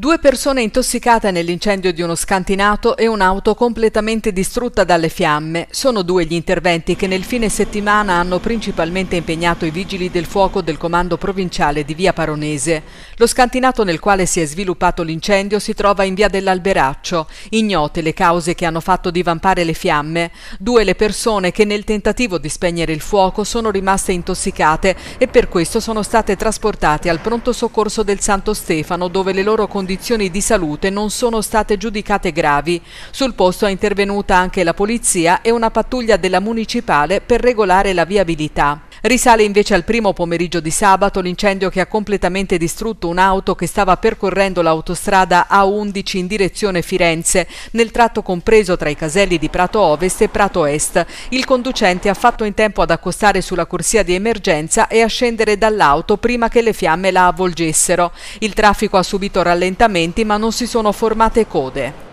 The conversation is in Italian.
Due persone intossicate nell'incendio di uno scantinato e un'auto completamente distrutta dalle fiamme. Sono due gli interventi che nel fine settimana hanno principalmente impegnato i vigili del fuoco del comando provinciale di Via Paronese. Lo scantinato nel quale si è sviluppato l'incendio si trova in Via dell'Alberaccio. Ignote le cause che hanno fatto divampare le fiamme. Due le persone che nel tentativo di spegnere il fuoco sono rimaste intossicate e per questo sono state trasportate al pronto soccorso del Santo Stefano dove le loro condizioni condizioni di salute non sono state giudicate gravi. Sul posto è intervenuta anche la polizia e una pattuglia della municipale per regolare la viabilità. Risale invece al primo pomeriggio di sabato l'incendio che ha completamente distrutto un'auto che stava percorrendo l'autostrada A11 in direzione Firenze, nel tratto compreso tra i caselli di Prato Ovest e Prato Est. Il conducente ha fatto in tempo ad accostare sulla corsia di emergenza e a scendere dall'auto prima che le fiamme la avvolgessero. Il traffico ha subito rallentamenti ma non si sono formate code.